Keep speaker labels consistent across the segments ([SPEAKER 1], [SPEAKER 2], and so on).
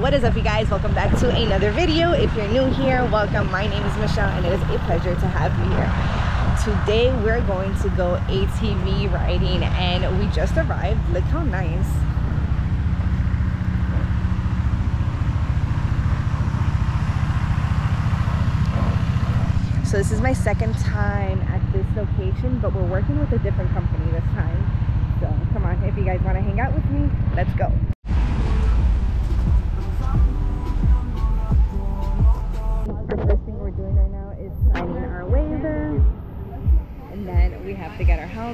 [SPEAKER 1] what is up you guys? Welcome back to another video. If you're new here welcome. My name is michelle and it is a pleasure to have you here. Today we're going to go atv riding and we just arrived. Look how nice. So this is my second time at this location but we're working with a different company this time. So come on if you guys want to hang out with me let's go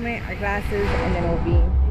[SPEAKER 1] helmet our glasses and then we'll be